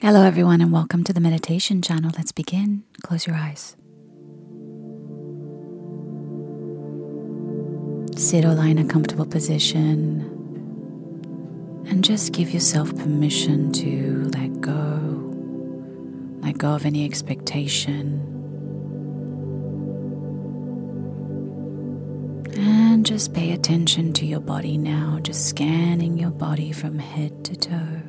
Hello, everyone, and welcome to the meditation channel. Let's begin. Close your eyes. Sit or lie in a comfortable position and just give yourself permission to let go, let go of any expectation, and just pay attention to your body now, just scanning your body from head to toe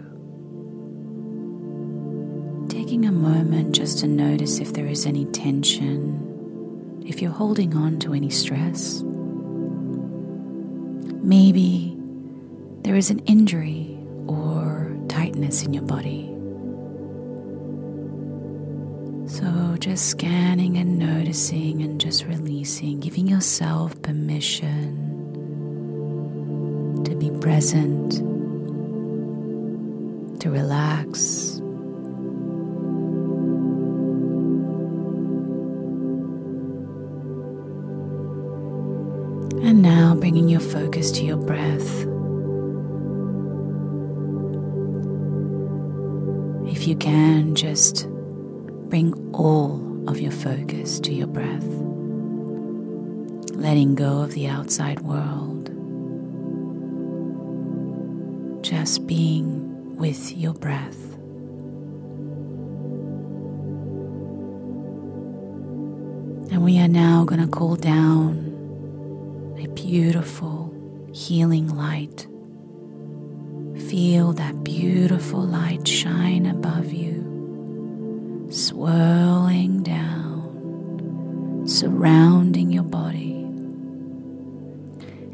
taking a moment just to notice if there is any tension, if you're holding on to any stress. Maybe there is an injury or tightness in your body. So, just scanning and noticing and just releasing, giving yourself permission to be present, to relax And now bringing your focus to your breath. If you can, just bring all of your focus to your breath, letting go of the outside world, just being with your breath. And we are now going to cool down a beautiful healing light. Feel that beautiful light shine above you, swirling down, surrounding your body.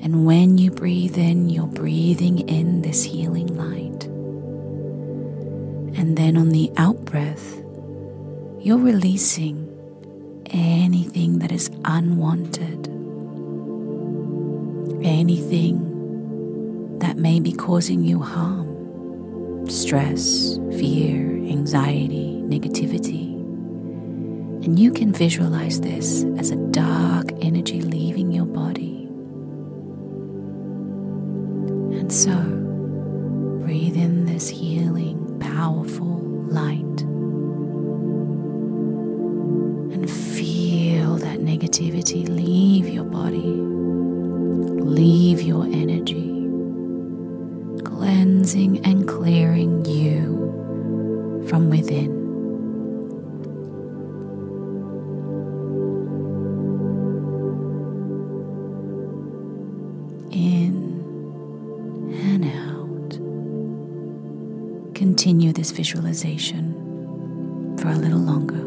And when you breathe in, you're breathing in this healing light. And then on the out breath, you're releasing anything that is unwanted anything that may be causing you harm stress, fear, anxiety, negativity. And you can visualize this as a dark energy leaving your body. And so, breathe in this healing, powerful light. And feel that negativity leave your body cleansing and clearing you from within. In and out. Continue this visualization for a little longer.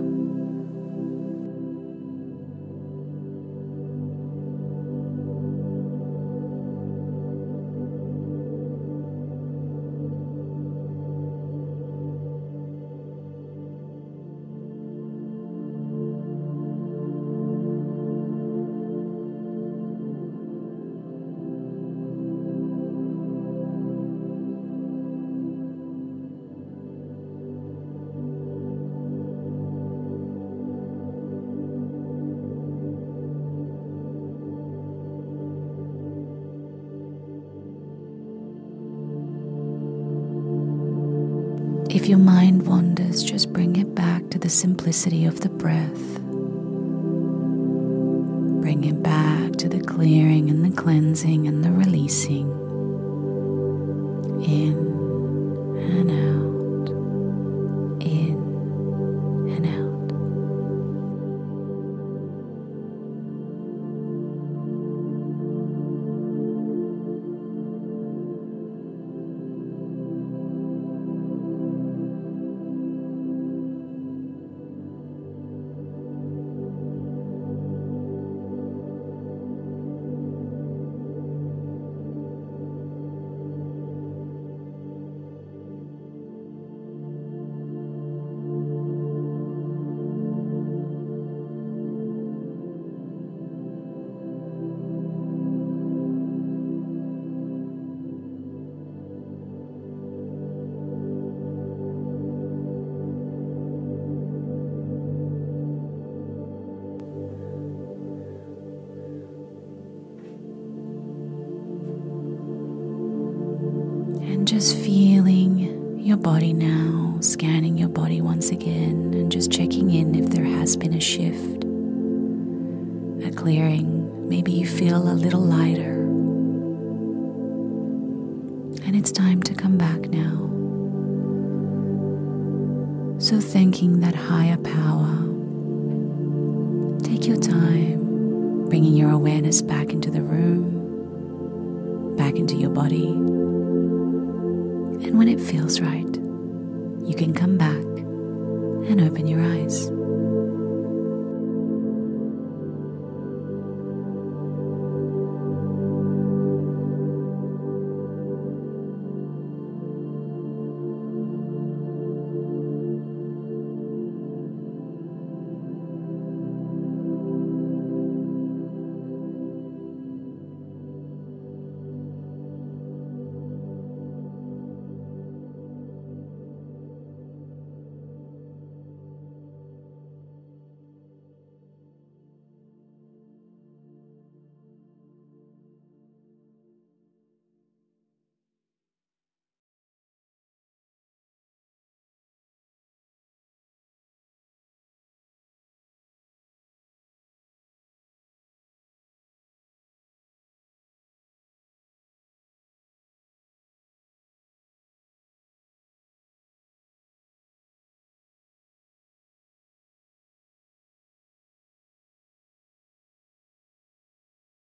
If your mind wanders, just bring it back to the simplicity of the breath. Bring it back to the clearing and the cleansing and the releasing. In just feeling your body now, scanning your body once again, and just checking in if there has been a shift, a clearing. Maybe you feel a little lighter. And it's time to come back now. So, thanking that higher power, take your time, bringing your awareness back into the room, back into your body. And when it feels right, you can come back and open your eyes.